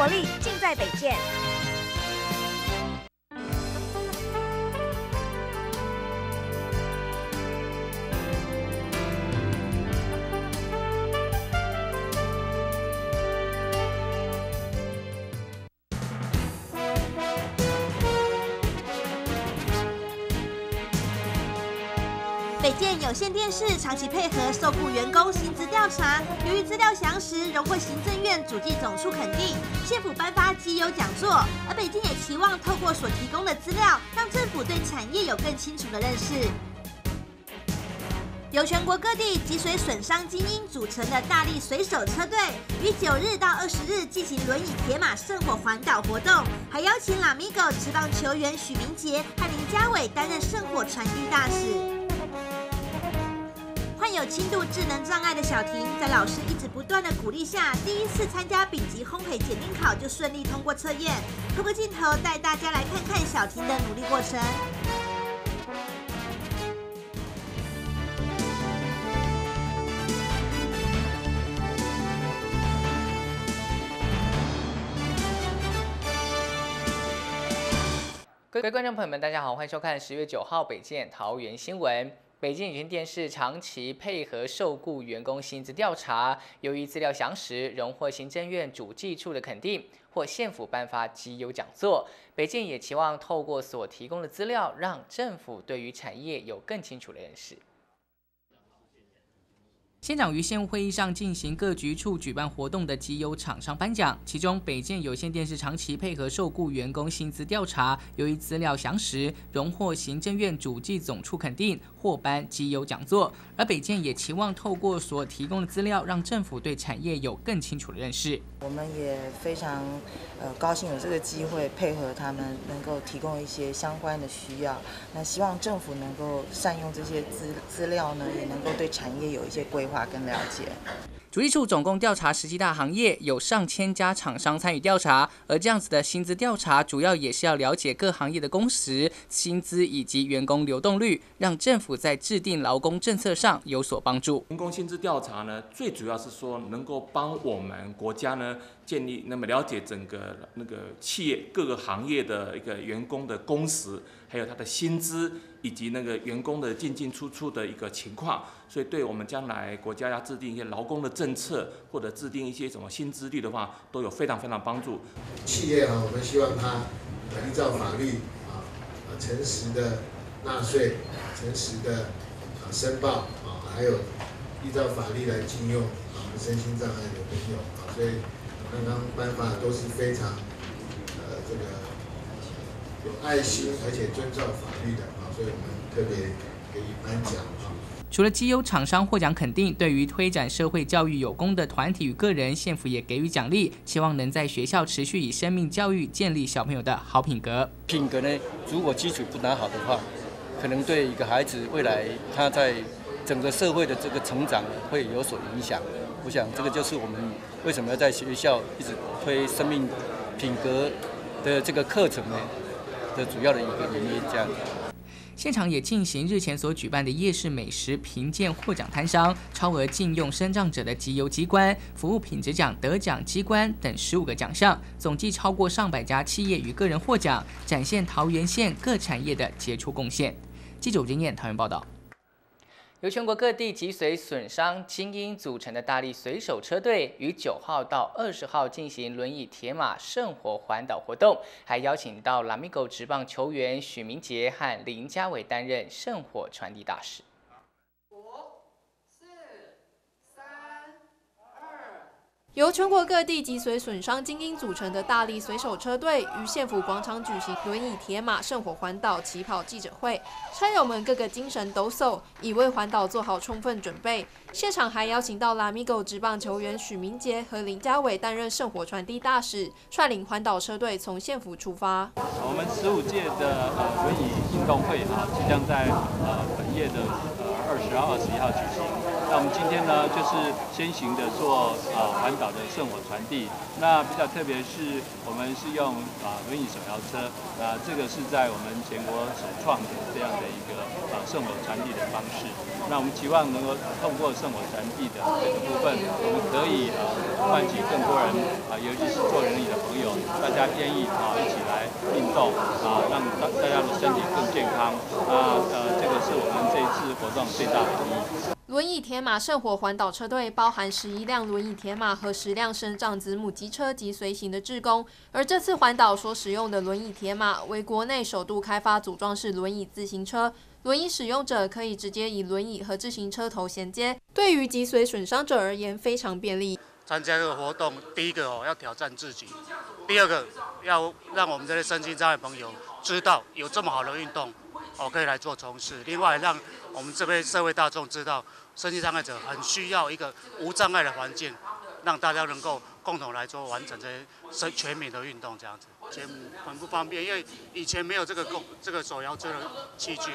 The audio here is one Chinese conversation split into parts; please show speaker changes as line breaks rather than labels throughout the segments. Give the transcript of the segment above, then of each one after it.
活力尽在北建。
长期配合受雇员工薪资调查，由于资料详实，荣获行政院主计总处肯定，县府颁发绩优讲座。而北京也期望透过所提供的资料，让政府对产业有更清楚的认识。由全国各地脊髓损伤精英组成的大力水手车队，于九日到二十日进行轮椅铁马圣火环岛活动，还邀请拉米狗职棒球员许明杰和林家伟担任圣火传递大使。有轻度智能障碍的小婷，在老师一直不断的鼓励下，第一次参加丙级烘焙检定考就顺利通过测验。透过镜头带大家来看看小婷的努力过程。
各位观众朋友们，大家好，欢迎收看十月九号北建桃园新闻。北京有线电视长期配合受雇员工薪资调查，由于资料详实，荣获行政院主计处的肯定，或县府颁发绩优讲座。北京也期望透过所提供的资料，让政府对于产业有更清楚的认识。县长于县务会议上进行各局处举办活动的绩优厂商颁奖，其中北建有线电视长期配合受雇员工薪资调查，由于资料详实，荣获行政院主计总处肯定，获颁绩优讲座。而北建也期望透过所提供的资料，让政府对产业有更清楚的认识。
我们也非常呃高兴有这个机会配合他们，能够提供一些相关的需要。那希望政府能够善用这些资资料呢，也能够对产业有一些规划跟了解。
主力处总共调查十七大行业，有上千家厂商参与调查。而这样子的薪资调查，主要也是要了解各行业的工时、薪资以及员工流动率，让政府在制定劳工政策上有所帮助。
员工薪资调查呢，最主要是说能够帮我们国家呢建立那么了解整个那个企业各个行业的一个员工的工时，还有他的薪资以及那个员工的进进出出的一个情况。所以，对我们将来国家要制定一些劳工的政策，或者制定一些什么薪资率的话，都有非常非常帮助。
企业啊，我们希望它依照法律啊，呃，诚实的纳税，诚实的啊申报啊，还有依照法律来禁用啊身心障碍的朋友啊，所以刚刚颁发都是非常呃这个有爱心而且遵照法律的啊，所以我们特别给予颁奖啊。
除了绩优厂商获奖肯定，对于推展社会教育有功的团体与个人，县府也给予奖励，希望能在学校持续以生命教育建立小朋友的好品格。
品格呢，如果基础不打好的话，可能对一个孩子未来他在整个社会的这个成长会有所影响。我想这个就是我们为什么要在学校一直推生命品格的这个课程呢的主要的一个原因，这样。
现场也进行日前所举办的夜市美食评鉴获奖摊商、超额禁用生障者的集邮机关、服务品质奖得奖机关等十五个奖项，总计超过上百家企业与个人获奖，展现桃园县各产业的杰出贡献。记者经验桃园报道。由全国各地脊髓损伤精英组成的大力水手车队，于九号到二十号进行轮椅铁马圣火环岛活动，还邀请到拉米狗职棒球员许明杰和林家伟担任圣火传递大使。
由全国各地脊髓损伤精英组成的大力水手车队，于县府广场举行轮椅铁马圣火环岛起跑记者会，车友们个个精神抖擞，已为环岛做好充分准备。现场还邀请到拉米狗职棒球员许明杰和林家伟担任圣火传递大使，率领环岛车队从县府出发。
我们十五届的呃轮椅运动会啊，即将在呃本月的呃二十号、二十一号举行。那我们今天呢，就是先行的做啊环岛的圣火传递。那比较特别是，我们是用啊轮椅手摇车，啊这个是在我们全国首创的这样的一个啊圣火传递的方式。那我们期望能够透过圣火传递的这个部分，我们可以啊唤起更多人啊，尤其是坐轮椅的朋友，大家愿意啊一起来运动啊，让大大家的身体更健康。啊呃，这个是我们这一次活动最大的意义。
轮椅铁马圣火环岛车队包含十一辆轮椅铁马和十辆升降子母机车及随行的志工，而这次环岛所使用的轮椅铁马为国内首度开发组装式轮椅自行车，轮椅使用者可以直接以轮椅和自行车头衔接，对于脊髓损伤者而言非常便利。
参加这个活动，第一个哦要挑战自己，第二个要让我们这些身心障碍朋友知道有这么好的运动，哦可以来做从事，另外让我们这边社会大众知道。身心障碍者很需要一个无障碍的环境，让大家能够共同来做完整这些全全民的运动这样子。前很不方便，因为以前没有这个共这个手摇车的器具，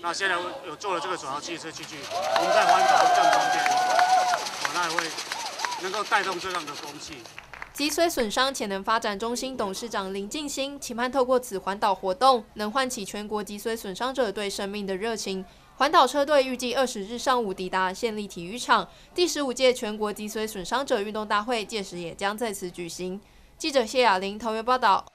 那现在有做了这个手摇汽车器具，我们在环岛会更方便，我那也会能够带动这样的风气。
脊髓损伤潜能发展中心董事长林静心期盼透过此环岛活动，能唤起全国脊髓损伤者对生命的热情。环岛车队预计二十日上午抵达县立体育场，第十五届全国脊髓损伤者运动大会届时也将在此举行。记者谢雅玲投约报道。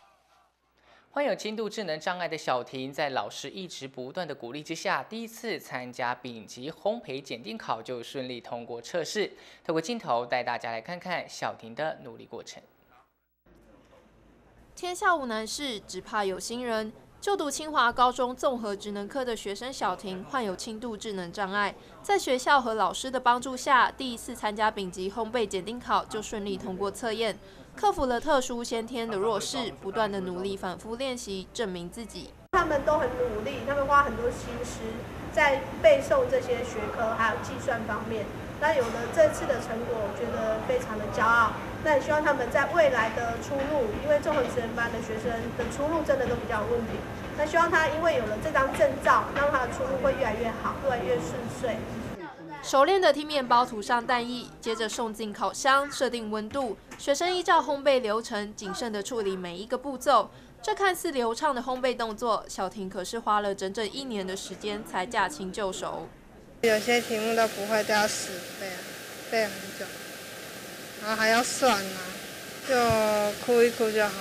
患有轻度智能障碍的小婷，在老师一直不断的鼓励之下，第一次参加丙级烘焙检定考就顺利通过测试。透过镜头带大家来看看小婷的努力过程。
天下无难事，只怕有心人。就读清华高中综合职能科的学生小婷患有轻度智能障碍，在学校和老师的帮助下，第一次参加丙级烘焙检定考就顺利通过测验，克服了特殊先天的弱势，不断的努力反复练习，证明自己。
他们都很努力，他们花很多心思在背诵这些学科还有计算方面。那有了这次的成果，我觉得非常的骄傲。那也希望他们在未来的出路，因为综合职能班的学生的出路真的都比较有问题。那希望他因为有了这张证照，让他的出路会越来越好，越来越顺遂。
熟练的替面包涂上蛋液，接着送进烤箱，设定温度。学生依照烘焙流程，谨慎的处理每一个步骤。这看似流畅的烘焙动作，小婷可是花了整整一年的时间才驾轻就熟。
有些题目都不会，都要死背，背很久。然后还要算呢，就哭一哭就好。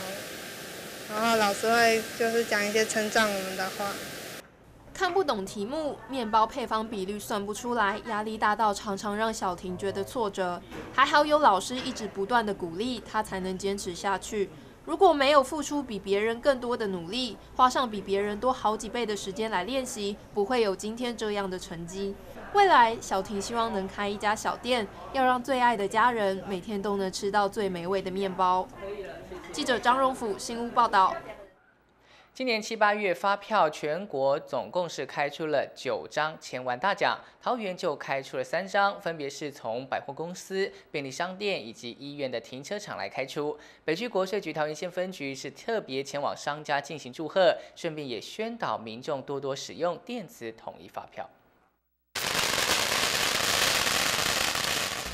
然后老师会就是讲一些称赞我们的话。
看不懂题目，面包配方比率算不出来，压力大到常常让小婷觉得挫折。还好有老师一直不断的鼓励，她才能坚持下去。如果没有付出比别人更多的努力，花上比别人多好几倍的时间来练习，不会有今天这样的成绩。未来，小婷希望能开一家小店，要让最爱的家人每天都能吃到最美味的面包。记者张荣甫新屋报道。
今年七八月发票，全国总共是开出了九张千万大奖，桃园就开出了三张，分别是从百货公司、便利商店以及医院的停车场来开出。北区国税局桃园县分局是特别前往商家进行祝贺，顺便也宣导民众多多使用电子统一发票。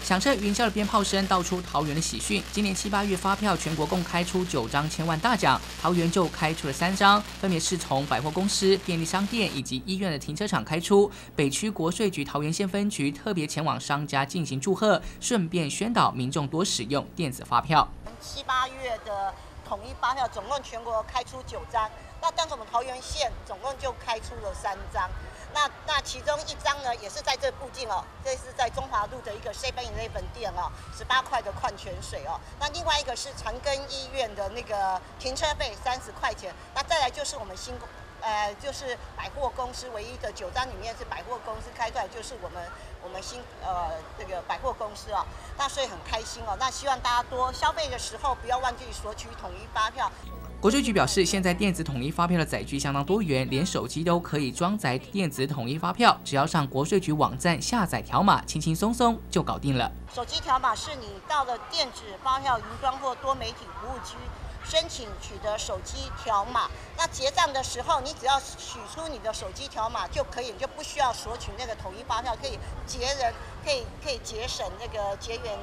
响彻云霄的鞭炮声，道出桃园的喜讯。今年七八月发票，全国共开出九张千万大奖，桃园就开出了三张，分别是从百货公司、便利商店以及医院的停车场开出。北区国税局桃园县分局特别前往商家进行祝贺，顺便宣导民众多使用电子发票。
七八月的统一发票总共全国开出九张，那但是我们桃园县总共就开出了三张。那那其中一张呢，也是在这附近哦，这是在中华路的一个 Seven Eleven 店哦，十八块的矿泉水哦。那另外一个是长庚医院的那个停车费三十块钱。那再来就是我们新呃，就是百货公司唯一的九张里面是百货公司开出来，就是我们我们新呃这个百货公司哦。那所以很开心哦。那希望大家多消费的时候，不要忘记索取统一发票。
国税局表示，现在电子统一发票的载具相当多元，连手机都可以装载电子统一发票，只要上国税局网站下载条码，轻轻松松就搞定了。
手机条码是你到了电子发票云端或多媒体服务区。申请取得手机条码。那结账的时候，你只要取出你的手机条码就可以，就不需要索取那个统一发票，可以节人，可以可以节省那个结缘，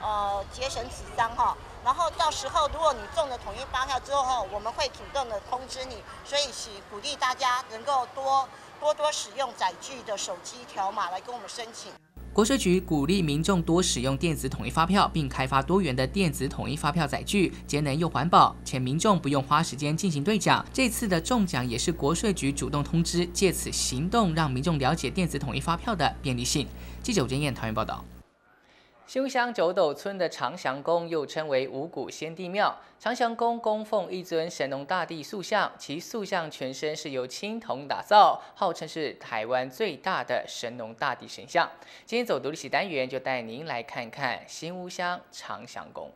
呃，节省纸张哈。然后到时候如果你中了统一发票之后，我们会主动的通知你。所以，请鼓励大家能够多多多使用载具的手机条码来跟我们申请。
国税局鼓励民众多使用电子统一发票，并开发多元的电子统一发票载具，节能又环保，且民众不用花时间进行兑奖。这次的中奖也是国税局主动通知，借此行动让民众了解电子统一发票的便利性。记者吴建燕团员报道。新屋乡九斗村的长祥宫又称为五谷先帝庙。长祥宫供奉一尊神农大帝塑像，其塑像全身是由青铜打造，号称是台湾最大的神农大帝神像。今天走读历史单元，就带您来看看新屋乡长祥宫。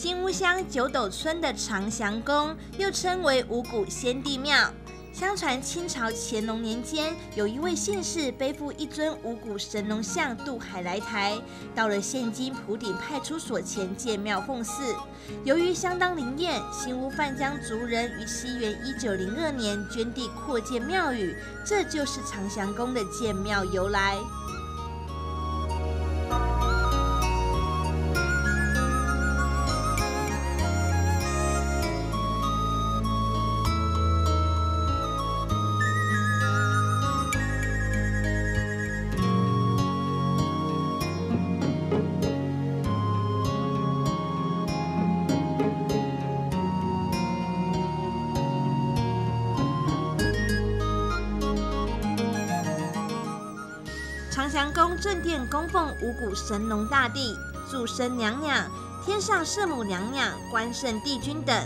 新屋乡九斗村的长祥宫，又称为五谷先帝庙。相传清朝乾隆年间，有一位姓氏背负一尊五谷神农像渡海来台，到了现今埔顶派出所前建庙奉祀。由于相当灵验，新屋范江族人于西元一九零二年捐地扩建庙宇，这就是长祥宫的建庙由来。祥宫正殿供奉五谷神农大帝、祝生娘娘、天上圣母娘娘、关圣帝君等，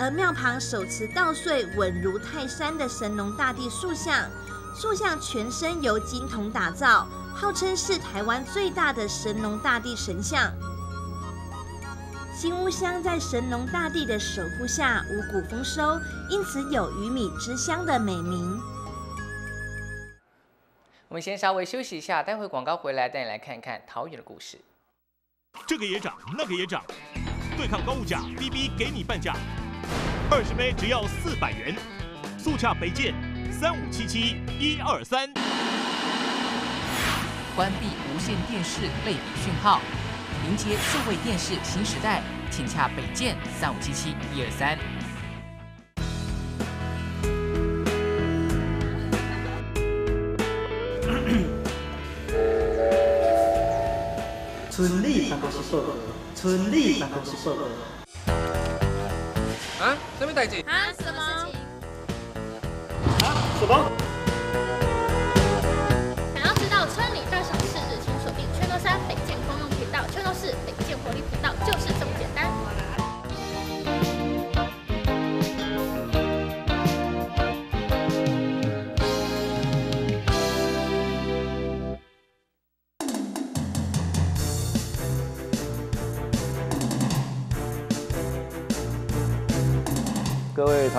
而庙旁手持稻穗稳如泰山的神农大帝塑像，塑像全身由金铜打造，号称是台湾最大的神农大帝神像。新屋乡在神农大帝的守护下五谷丰收，因此有“鱼米之乡”的美名。
我们先稍微休息一下，待会广告回来带你来看一看桃园的故事。
这个也涨，那个也涨，对抗高物价，B B 给你半价，二十杯只要四百元，速洽北建三五七七一二三。
关闭无线电视类比讯号，迎接数位电视新时代，请洽北建三五七七一二三。
村里办公室报告，村里办公室报告。
啊？什么代志？
啊？什么？
啊？什么？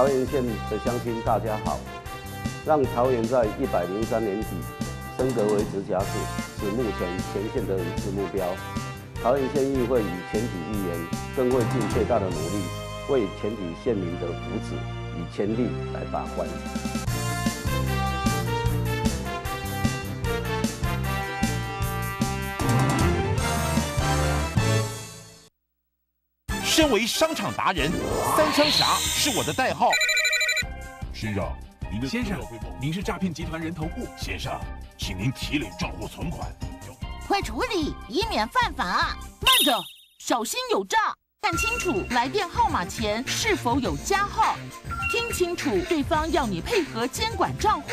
桃园县的乡亲，大家好！让桃园在一百零三年底升格为直辖市，是目前全县的一次目标。桃园县议会与全体议员更会尽最大的努力，为全体县民的福祉以全力来把关。
身为商场达人，三枪侠是我的代号。先生，您的
先生，您是诈骗集团人头户。
先生，请您提领账户存款。
快处理，以免犯法。慢着，小心有诈！看清楚来电号码前是否有加号，听清楚对方要你配合监管账户，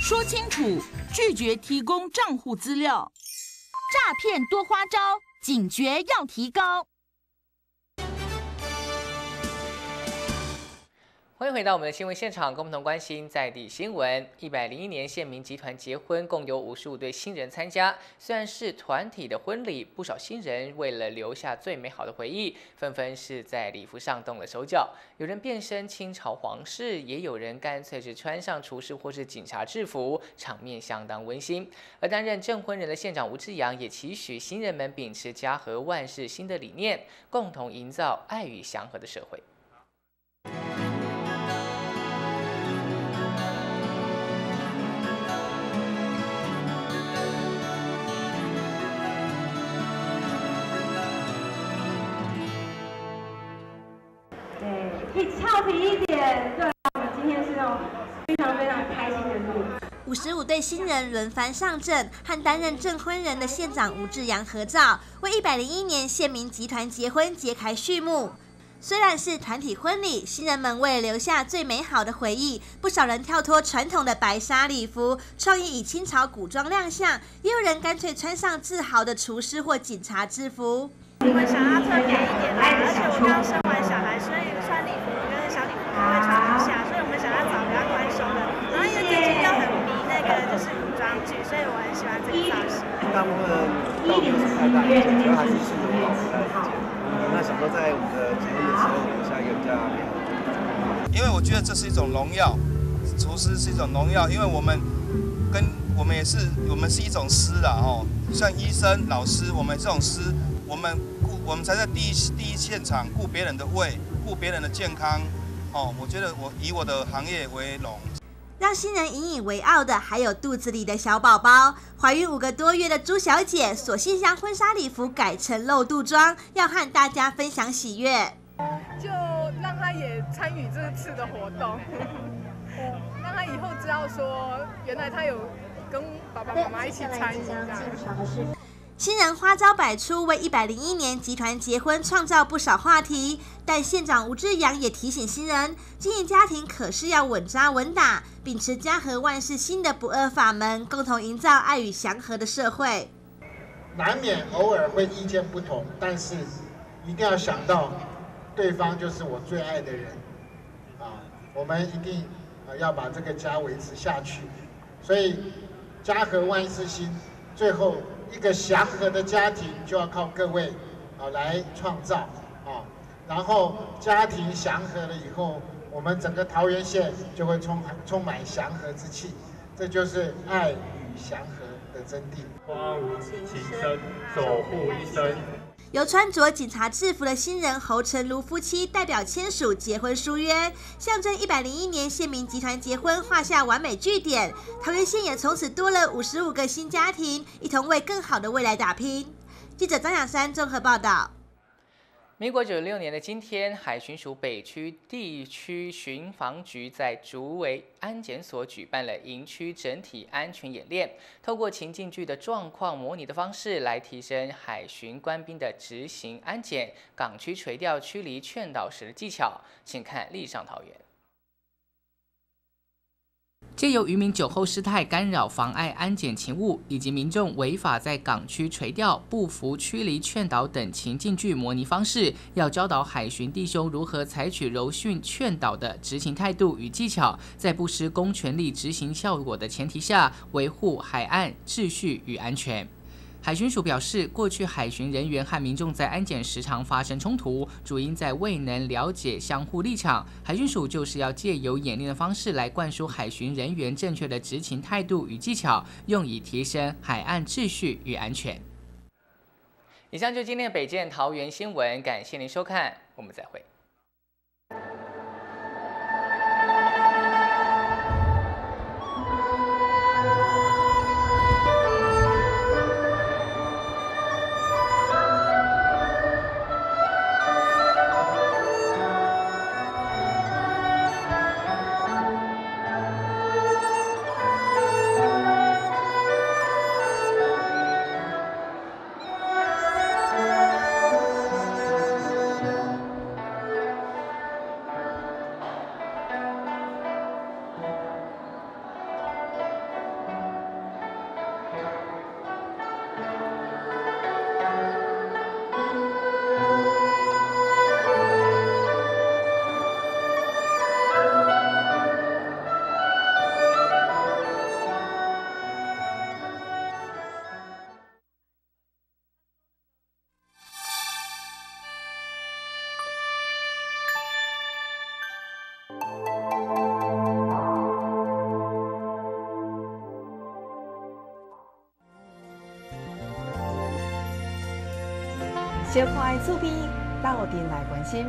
说清楚拒绝提供账户资料。诈骗多花招，警觉要提高。
欢迎回到我们的新闻现场，共同关心在地新闻。一百零一年县民集团结婚，共有五十五对新人参加。虽然是团体的婚礼，不少新人为了留下最美好的回忆，纷纷是在礼服上动了手脚。有人变身清朝皇室，也有人干脆是穿上厨师或是警察制服，场面相当温馨。而担任证婚人的县长吴志阳也期许新人们秉持家和万事兴的理念，共同营造爱与祥和的社会。
俏皮一点，对，我们今天是那种非常非常开心的日子。
五十五对新人轮番上阵，和担任证婚人的县长吴志阳合照，为一百零一年县民集团结婚揭开序幕。虽然是团体婚礼，新人们为了留下最美好的回忆，不少人跳脱传统的白纱礼服，创意以清朝古装亮相，也有人干脆穿上自豪的厨师或警察制服。
我们想要特别一点啦，而且我刚生完小孩，所以穿礼服跟小礼服都会穿不下，所以我们想要找比较宽松的。然后因为最近又很迷那个就是古装剧，所以我很喜欢这个造型。
大部分道具是太大，主要还是是用老师来剪。那想说在我们的结婚的时候留下一个比较美好的
因为我觉得这是一种荣耀，厨师是一种荣耀，因为我们跟我们也是我们是一种师啦哦，像医生、老师，我们这种师，我们顾我们才在第一第一现场顾别人的胃，顾别人的健康哦。我觉得我以我的行业为荣。
让新人引以为傲的还有肚子里的小宝宝。怀孕五个多月的朱小姐，索性将婚纱礼服改成露肚装，要和大家分享喜悦。
就让他也参与这次的活动，让他以后知道说，原来他有跟爸爸妈妈一起参与这样。
新人花招百出，为一百零一年集团结婚创造不少话题。但县长吴志阳也提醒新人，经营家庭可是要稳扎稳打，秉持家和万事兴的不二法门，共同营造爱与祥和的社会。
难免偶尔会意见不同，但是一定要想到，对方就是我最爱的人，啊，我们一定啊要把这个家维持下去。所以家和万事兴，最后。一个祥和的家庭就要靠各位啊来创造啊，然后家庭祥和了以后，我们整个桃园县就会充充满祥和之气，这就是爱与祥和的真谛。
花无情深，守护一生。
由穿着警察制服的新人侯成如夫妻代表签署结婚书约，象征一百零一年县民集团结婚画下完美句点。桃园县也从此多了五十五个新家庭，一同为更好的未来打拼。记者张雅山综合报道。
民国九十六年的今天，海巡署北区地区巡防局在竹围安检所举办了营区整体安全演练，透过情境剧的状况模拟的方式来提升海巡官兵的执行安检、港区垂钓驱离劝导时的技巧。请看立上桃园。借由渔民酒后失态干扰、妨碍安检勤务，以及民众违法在港区垂钓、不服驱离劝导等情境剧模拟方式，要教导海巡弟兄如何采取柔训劝导的执行态度与技巧，在不失公权力执行效果的前提下，维护海岸秩序与安全。海巡署表示，过去海巡人员和民众在安检时常发生冲突，主因在未能了解相互立场。海巡署就是要借由演练的方式来灌输海巡人员正确的执勤态度与技巧，用以提升海岸秩序与安全。以上就今天的北见桃园新闻，感谢您收看，我们再会。
小块厝边到店来关心。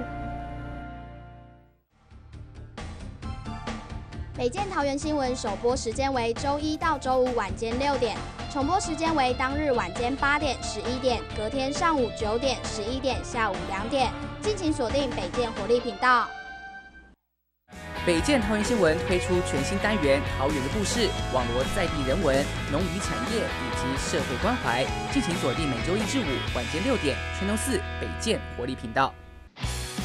北建桃园新闻首播时间为周一到周五晚间六点，重播时间为当日晚间八点、十一点，隔天上午九点、十一点、下午两点。敬请锁定北建活力频道。
北建桃园新闻推出全新单元《桃园的故事》，网罗在地人文、农渔产业以及社会关怀。敬请锁定每周一至五晚间六点，全都四北建活力频道。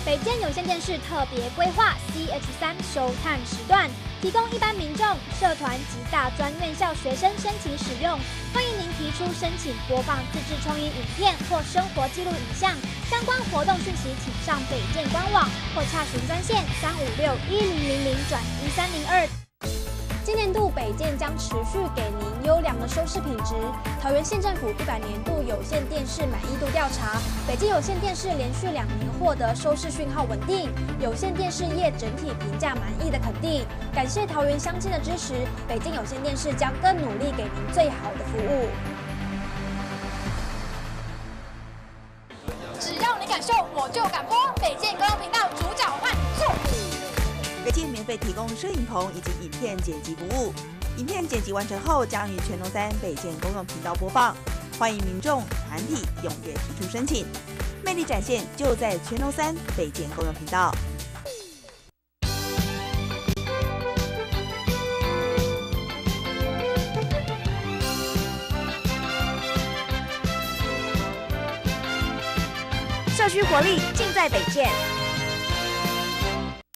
北建有线电视特别规划 CH 三收看时段，提供一般民众、社团及大专院校学生申请使用。欢迎您提出申请播放自制创意影片或生活记录影像。相关活动讯息，请上北建官网或洽询专线三五六一零零零转一三零二。今年度北建将持续给您优良的收视品质。桃园县政府一百年度有线电视满意度调查，北京有线电视连续两年获得收视讯号稳定，有线电视业整体评价满意的肯定。感谢桃园乡亲的支持，北京有线电视将更努力给您最好的服务。
只要你敢秀，我就敢播。北建公共频道主。
北京免费提供摄影棚以及影片剪辑服务，影片剪辑完成后将于全龙三北建公用频道播放，欢迎民众团体踊跃提出申请，魅力展现就在全龙三北建公用频道。
社区活力尽在北建。